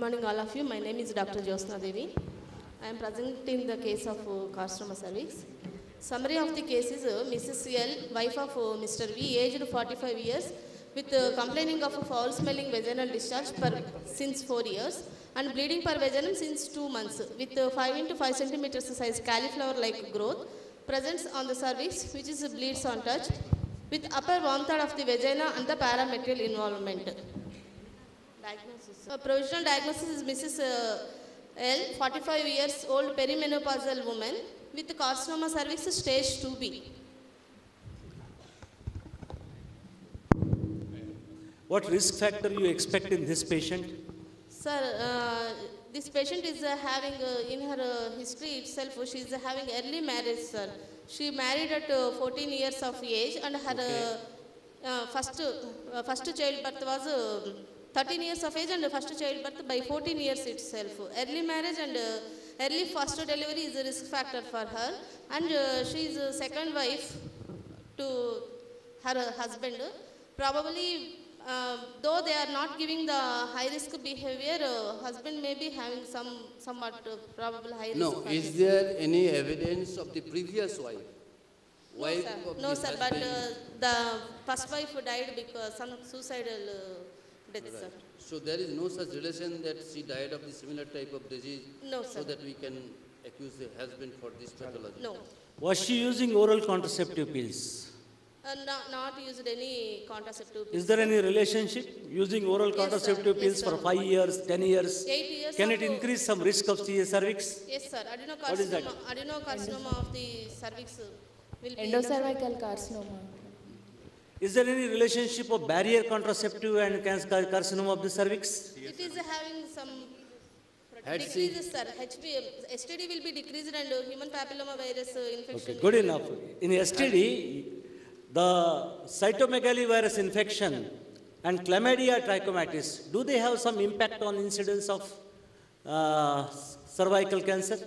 Good morning, all of you. My name is Dr. Josna Devi. I am presenting the case of uh, carcinoma cervix. Summary of the case is uh, Mrs. L, wife of uh, Mr. V, aged 45 years, with uh, complaining of a foul-smelling vaginal discharge per, since 4 years and bleeding per vaginum since 2 months, with uh, 5 into 5 centimeters size cauliflower-like growth, presents on the cervix, which is bleeds on touch, with upper one-third of the vagina and the parametrial involvement. Diagnosis. Uh, provisional diagnosis is Mrs. Uh, L, 45 years old perimenopausal woman with carcinoma cervix stage 2B. What risk factor you expect in this patient? Sir, uh, this patient is uh, having uh, in her uh, history itself, she is having early marriage, sir. She married at uh, 14 years of age and her uh, uh, first, uh, first childbirth was uh, 13 years of age and first childbirth by 14 years itself. Early marriage and uh, early first delivery is a risk factor for her and uh, she is a second wife to her husband. Probably, uh, though they are not giving the high risk behavior, uh, husband may be having some somewhat uh, probable high risk. No, is there any evidence of the previous wife? No, sir. No, sir, but uh, the first wife died because some suicidal uh, death, sir. So there is no such relation that she died of the similar type of disease? No, So sir. that we can accuse the husband for this pathology? No. Was she using oral contraceptive pills? Uh, not, not used any contraceptive. Pills. Is there any relationship using oral Yes, sir. contraceptive Yes, pills for 5 years, 10 years? Eight years Can it increase some risk of CA cervix? Yes, sir. What is that? Adenocarcinoma, adenocarcinoma of the cervix will be. endocervical carcinoma. Is there any relationship of barrier contraceptive and cancer carcinoma of the cervix? It is having some Had she- decreases, sir. HB, STD will be decreased and human papilloma virus uh, infection. Okay, good enough. In STD, the cytomegalovirus virus infection and chlamydia trachomatis, do they have some impact on incidence of uh, cervical cancer?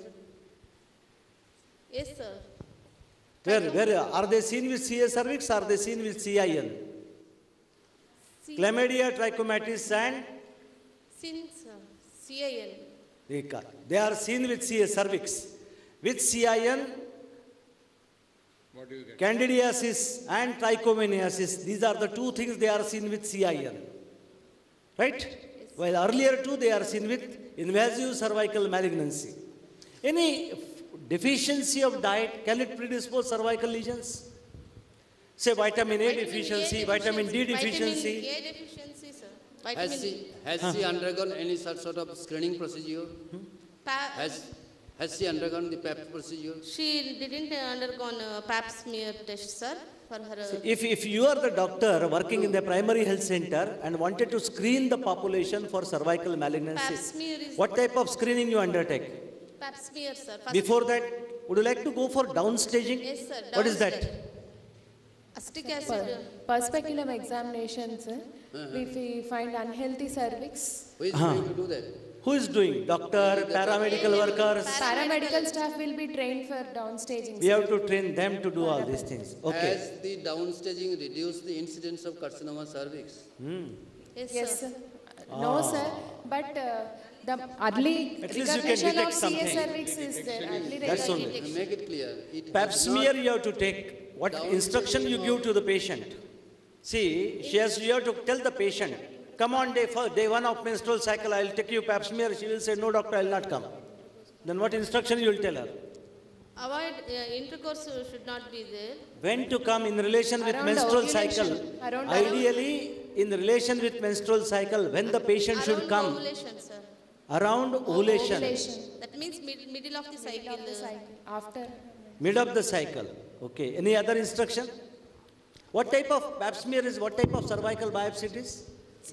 Yes, sir. Where, where are they seen with CA cervix? Are they seen with CIN? Chlamydia trachomatis and Since uh, CIN. Zika. They are seen with CA cervix. With CIN, candidiasis and trichomoniasis. These are the two things they are seen with CIN. Right? While earlier two they are seen with invasive cervical malignancy. Any f- deficiency of diet, can it predispose cervical lesions? Say vitamin A deficiency, vitamin D deficiency. Vitamin A deficiency, sir. Has she, has she undergone any such sort of screening procedure? Pa- Has, has she undergone the PAP procedure? she didn't undergo uh, pap smear test, sir, for her. uh, If, if you are the doctor working in the primary health center and wanted to screen the population for cervical pap malignancy, smear is what type of screening you undertake? Pap smear, sir. First- Before that, would you like to go for downstaging? Yes, sir. What is that? downstage. Acetic acid. Per- Perspiculum examinations, uh-huh. if we find unhealthy cervix, Who is uh-huh. going to do that? Who is doing? Doctor, paramedical workers? paramedical staff will be trained for downstaging. We have to train them to do all these things. Okay. Has the downstaging reduced the incidence of carcinoma cervix? Hmm. Yes, Yes, sir. sir. No, ah. sir, but uh, the early At least you can recognition of detect CA something. cervix is there. That's only. Make it clear. It Pap smear you have to take. What instruction you give to the patient? See, she has, you have to tell the patient, come on day, first, day one of menstrual cycle, I'll take you pap smear. She will say, no doctor, I'll not come. Then what instruction you will tell her? Avoid uh, intercourse should not be there. When to come in relation with Around menstrual cycle? Around Ideally, in relation with menstrual cycle, when the patient should come? ovulation, sir. Around ovulation that means middle of the cycle after mid of the cycle okay any other instruction what type of pap smear is what type of cervical biopsy it is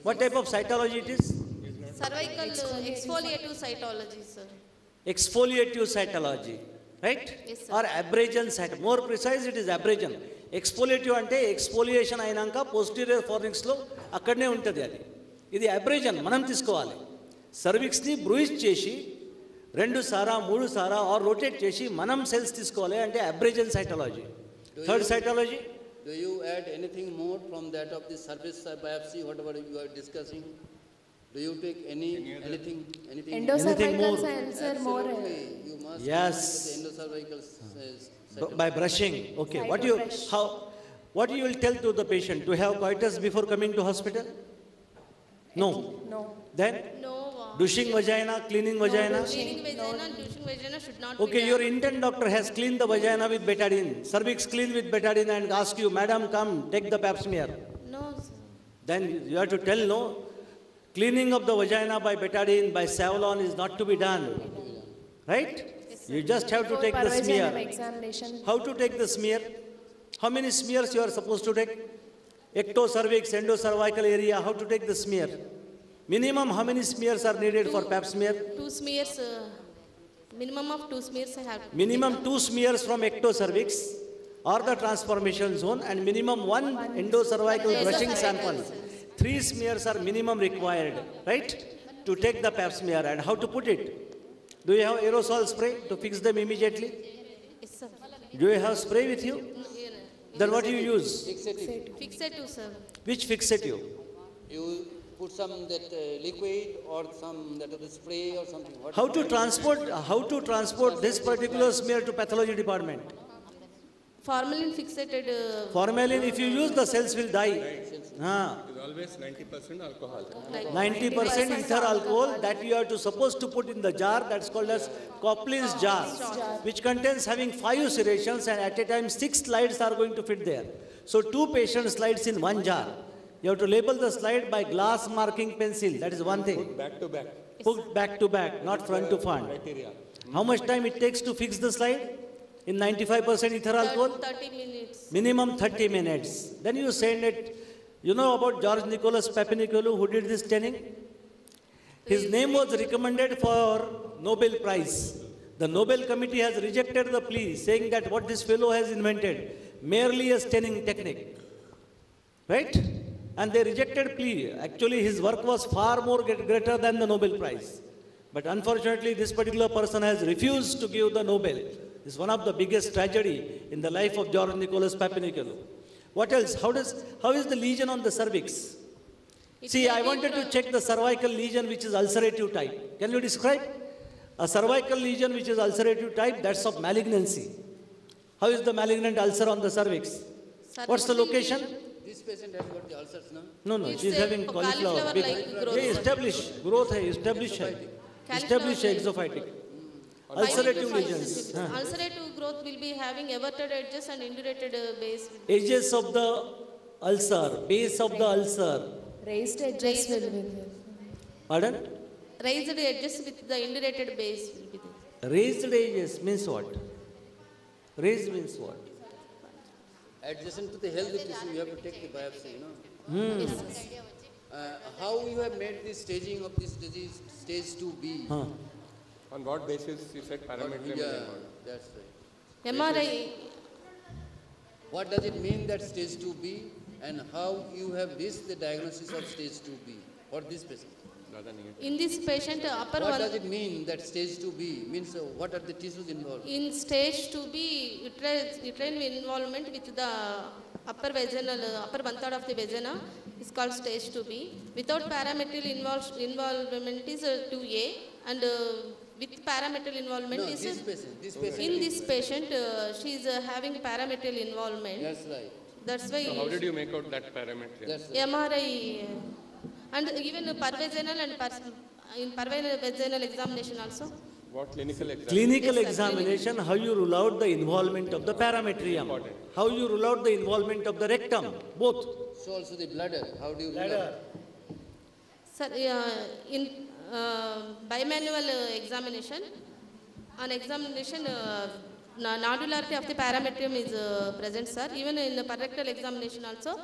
what type of cytology it is cervical exfoliative cytology sir exfoliative cytology right or abrasion cyto more precise it is abrasion exfoliative అంటే exfoliation అయినాక posterior ఫోరింగ్స్లో అక్కడనే ఉంటుంది అది. ఇది abrasion మనం తీసుకోవాలి. సర్విక్స్ని bruise చేసి రెండు సారా మూడు సారా ఆర్ రొటేట్ చేసి మనం సెల్స్ తీసుకోవాలి అంటే abrasion cytology third cytology Do you add anything more from that of the service biopsy, whatever you are discussing? Do you take any, anything, anything? Anything more? Endocervical cells are more. uh, Absolutely, you must. Yes. The endocervical cells. B- by brushing okay what you Cytobrush. how what you will tell to the patient to have coitus before coming to hospital no No. then No. Uh, douching vagina cleaning vagina cleaning vagina douching vagina should not okay be your intern doctor has cleaned the vagina with betadine cervix clean with betadine and ask you madam come take the pap smear No, sir. then you have to tell no cleaning of the vagina by betadine by savlon is not to be done right you just have to take the smear. How to take the smear? How many smears you are supposed to take? Ectocervix, endocervical area, how to take the smear? Minimum, how many smears are needed for pap smear? Two smears, uh, minimum of two smears I have. to Minimum two smears from ectocervix or the transformation zone and minimum one endocervical brushing sample. Three smears are minimum required, right? To take the pap smear and how to put it? Do you have aerosol spray to fix them immediately? Yes, sir. Do you have spray with you? Then what do you use? Fixative, sir. Which fixative? You put some that uh, liquid or some that of the spray or something. What- How to transport, how to transport this particular smear to pathology department? Formalin fixated, uh, Formalin, if you use, the cells will die. Ah, It is always 90% alcohol. 90% ether alcohol that you are to supposed to put in the jar, that's called as Coplin's jar, which contains having five serrations and at a time six slides are going to fit there. So two patient slides in one jar. You have to label the slide by glass marking pencil, that is one thing. Put Back to back Put back to back, not front to front. criteria. How much time it takes to fix the slide? In 95% ether alcohol? 30 minutes. Minimum 30 minutes. Then you send it. You know about George Nicholas Papanicolaou who did this training? His name was recommended for Nobel Prize. The Nobel Committee has rejected the plea saying that what this fellow has invented, merely a staining technique. Right? And they rejected plea. Actually, his work was far more greater than the Nobel Prize. But unfortunately, this particular person has refused to give the Nobel. This is one of the biggest tragedy in the life of George Nicholas Papanicolaou. What else? How does how is the lesion on the cervix? See, I wanted to check the cervical lesion which is ulcerative type. Can you describe? A cervical lesion which is ulcerative type, that's of malignancy. How is the malignant ulcer on the cervix? What's the location? Patient has got the ulcers now. No, no, she's a having cauliflower. cauliflower-like growth, Yeah, sir. establish, growth है, establish है. Establish है, exophytic. Ulcerative lesions. Ulcerative growth will be having everted edges and indurated uh, base. Edges of the ulcer, base of the ulcer. Raised edges will be there. Pardon? Raised edges with the indurated base will be there. Raised edges means what? Raised means what? Adjacent to the healthy tissue, you have to take the biopsy, you know. Hmm. Uh, how you have made the staging of this disease stage 2B? Huh. On what basis you said What- parameter? Yeah, that's right. MRI, What does it mean that stage 2B and how you have reached the diagnosis of stage 2B for this patient? In this patient, uh, upper What does it mean that stage 2B means uh, what are the tissues involved? in stage to be uterine uterine involvement with the upper vaginal, uh, upper one third of the vagina is called stage 2B. Without parametrial involve, involvement is uh, 2A and uh, with parametrial involvement No, is this uh, patient, this patient. in this patient uh, she is uh, having parametrial involvement. That's right. That's why So how did you make out that parameter? That's right. MRI uh, and even parvaginal and pers- in parvaginal examination also. What clinical exam? Clinical Yes, examination, how you rule out the involvement of the parametrium. How you rule out the involvement of the rectum, both. So also the bladder, how do you rule out? Sir, uh, in uh, bimanual uh, examination, on examination, uh, na- nodularity of the parametrium is uh, present, sir. Even in the rectal examination also,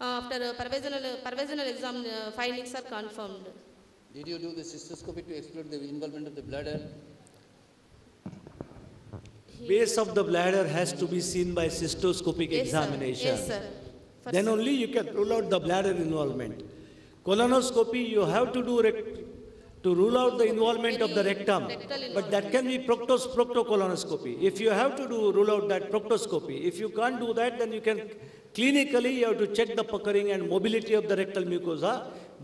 after uh, pervasional, pervasional exam uh, findings are confirmed. Did you do the cystoscopy to explore the involvement of the bladder? Base of the bladder has to be seen by cystoscopic Yes, sir. examination. Yes, sir. For Then only you can rule out the bladder involvement. Colonoscopy, you have to do rect- to rule out the involvement of the rectum. But that can be proctos, proctocolonoscopy. If you have to do, rule out that proctoscopy, if you can't do that, then you can, clinically, you have to check the puckering and mobility of the rectal mucosa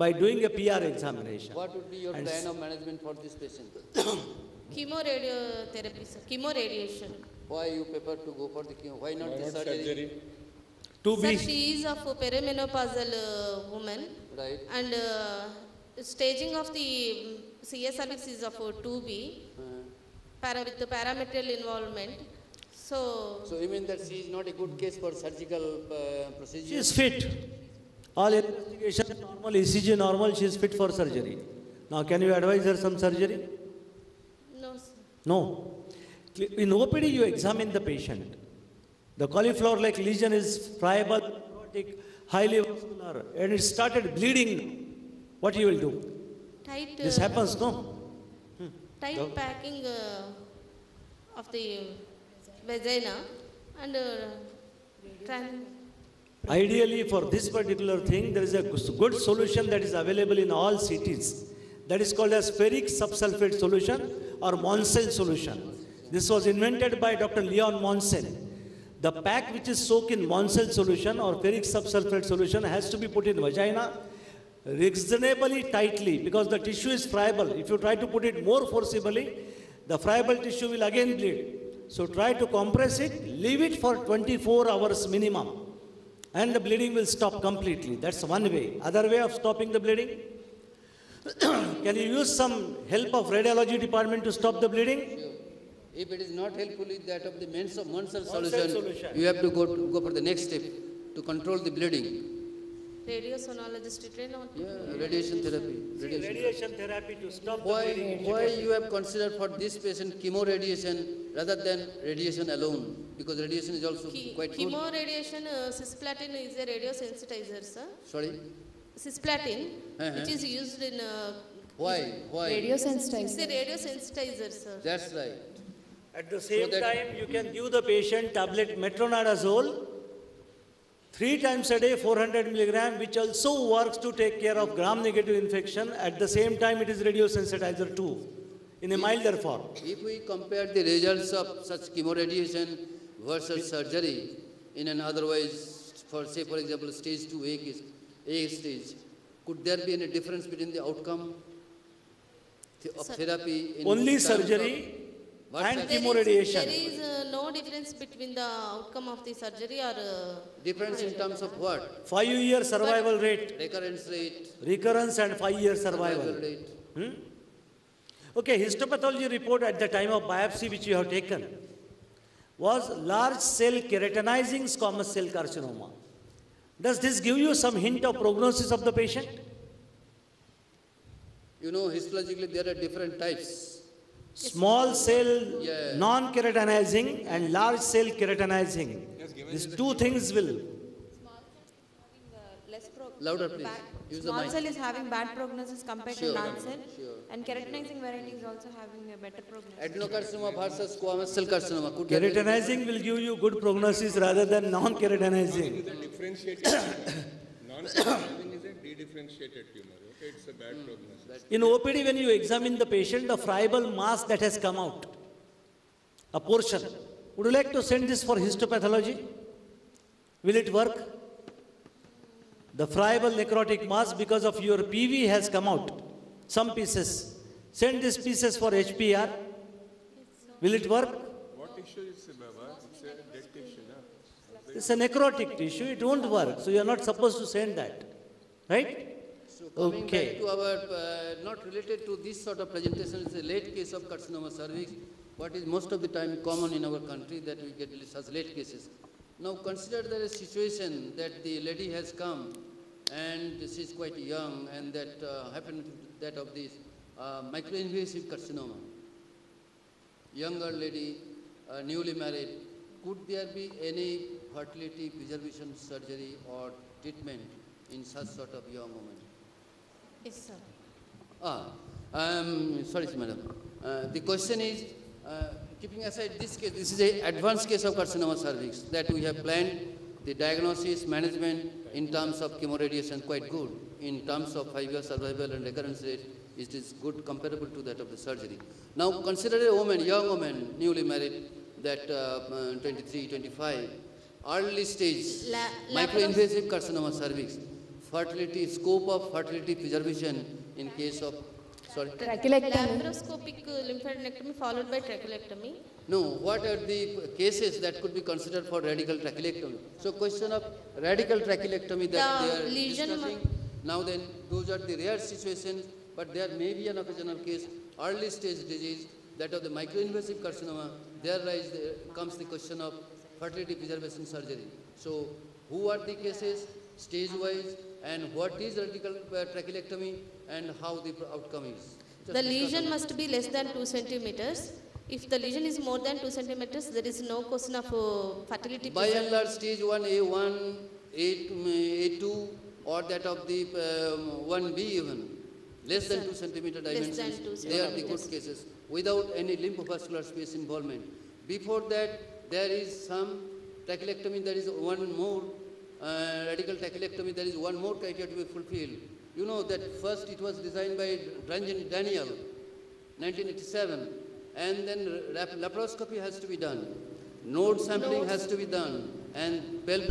by doing a PR examination. What would be your And plan of management for this patient? chemoradiotherapy, sir. Chemoradiation. Why you prefer to go for the chemo? Why not Why the not surgery? surgery? To Sir, be, she is of a perimenopausal uh, woman Right? and uh, staging of the mm, CS cervix is of a 2B Uh, para, with the parametrial involvement. So, So you mean that she is not a good case for surgical uh, she is fit. All investigation normal, ECG normal, she is fit for surgery. Now, can you advise her some surgery? no, sir. No. In OPD, you examine the patient. The cauliflower-like lesion is friable, necrotic, highly vascular, and it started bleeding. What you will do? tight, This uh, happens, no? tight No. packing uh, of the vagina and uh, Ideally, for this particular thing, there is a good solution that is available in all cities. That is called as ferric subsulfate solution or Monsel solution. This was invented by Dr. Leon Monsel. The pack which is soaked in Monsel solution or ferric subsulfate solution has to be put in vagina reasonably tightly because the tissue is friable. If you try to put it more forcibly, the friable tissue will again bleed. So try to compress it, leave it for 24 hours minimum and the bleeding will stop completely. That's one way. Other way of stopping the bleeding? Can you use some help of radiology department to stop the bleeding? If it is not helpful with that of the Monsel solution, solution. you have to go, to go for the next step to control the bleeding. Radiosonologist train on Yeah, radiation therapy. Radiation. Radiation therapy to stop the Why, bleeding. why you have considered for this patient chemo radiation rather than radiation alone? Because radiation is also Che- quite good. chemoradiation, uh, cisplatin is a radiosensitizer, sir. Sorry, Cisplatin, Uh-huh. which is used in, uh, why, why? it's Radiosensitizer. a radiosensitizer, sir. That's right. At the same that- time, you can give the patient tablet metronidazole three times a day, 400 milligram, which also works to take care of gram-negative infection. At the same time, it is radiosensitizer too, in a milder form. If we compare the results of such chemoradiation versus surgery in an otherwise, for say for example, stage 2A A stage, could there be any difference between the outcome of Sir- therapy? in Only terms of- surgery What and surgery? There is, there is uh, no difference between the outcome of the surgery or. uh, Difference in terms of what? Five-year survival rate, Recurrence rate, recurrence and five-year survival survival. rate. Hmm? Okay, histopathology report at the time of biopsy which you have taken was large cell keratinizing squamous cell carcinoma. Does this give you some hint of prognosis of the patient? You know, histologically there are different types. Small cell Yeah. non-keratinizing and large cell keratinizing. These two things will. less Louder please, use Small mic. cell is having bad prognosis compared Sure, to large cell. sure. And keratinizing variety is also having a better prognosis. Adenocarcinoma versus squamous cell carcinoma. Could keratinizing will give you good prognosis rather than non-keratinizing. Is a differentiated tumor. Non-keratinizing is a dedifferentiated tumor. Okay, it's a bad hmm. prognosis. In OPD, when you examine the patient, the friable mass that has come out, a portion, would you like to send this for histopathology? Will it work? The friable necrotic mass because of your PV has come out, some pieces. Send these pieces for HPR. Will it work? What tissue is it, Baba? It's a dead tissue, na? It's a necrotic tissue, it won't work, so you are not supposed to send that, right? Coming Okay. back to our, uh, not related to this sort of presentation, it's a late case of carcinoma cervix. What is most of the time common in our country that we get such late cases. Now consider there is a situation that the lady has come and she is quite young and that uh, happened that of this uh, microinvasive carcinoma. Younger lady uh, newly married, could there be any fertility preservation surgery or treatment in such sort of young woman? Yes, sir. Ah, um, sorry, madam. Uh, the question is, uh, keeping aside this case, this is a advanced case of carcinoma cervix that we have planned the diagnosis, management in terms of chemoradiation quite good. In terms of five-year survival and recurrence rate, it is good comparable to that of the surgery. Now, consider a woman, young woman, newly married, that uh, uh, 23, 25, early stage, La- microinvasive carcinoma cervix, fertility, scope of fertility preservation in case of, sorry? Trachelectomy. Laparoscopic lymphadenectomy followed by trachelectomy. No, what are the cases that could be considered for radical trachelectomy? So question of radical trachelectomy that The they are lesion discussing. Now then, those are the rare situations, but there may be an occasional case, early stage disease, that of the microinvasive carcinoma, there rise, the- comes the question of fertility preservation surgery. So who are the cases, stage-wise, and what is radical uh, trachelectomy, and how the outcome is? Just The lesion must be less than 2 centimeters. If the lesion is more than 2 centimeters, there is no question of uh, fertility. By and large, stage one, A1, A, A2, or that of the um, 1B even, less than 2 centimeter dimensions, two they are the good cases, without any lymphovascular space involvement. Before that, there is some trachelectomy, there is one more, uh, Uh, radical trachelectomy, there is one more criteria to be fulfilled. You know that first it was designed by Dargent Daniel, 1987, and then lap- laparoscopy has to be done, node sampling has to be done, and pelvic